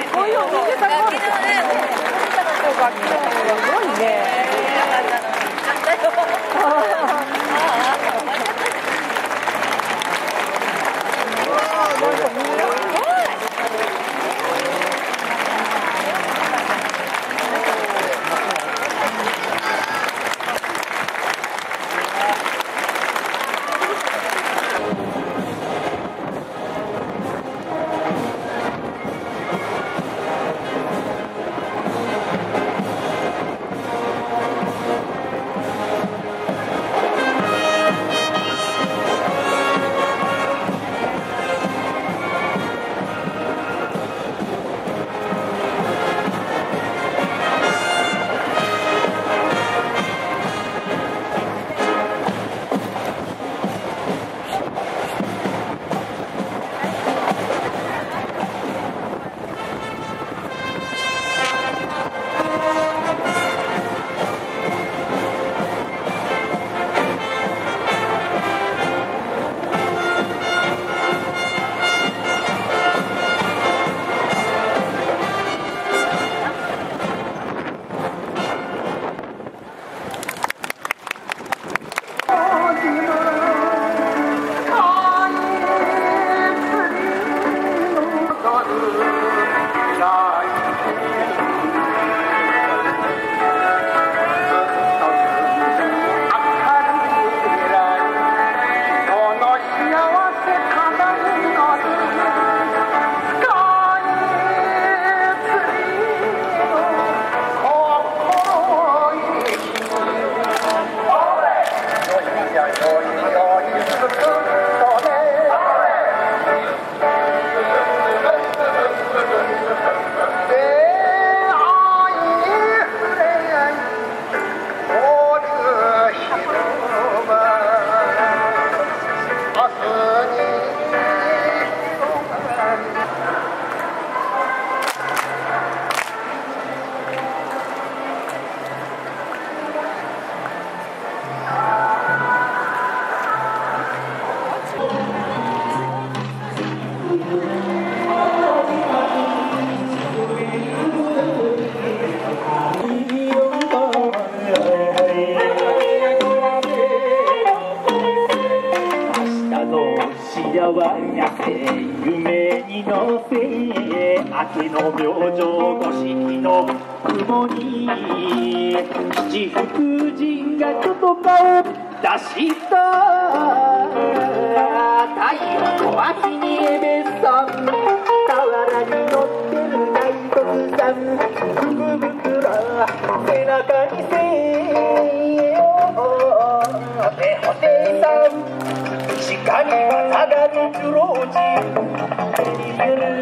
ねこういうお店たくんですよ。楽器の方がすごいね。よ の幸せ夢に乗せ明けの明星五色の雲に七福神が言葉を出した。太陽の秋にエベさん俵に乗ってる大黒さん福袋背中にせよおてほてさん鹿にま I got no to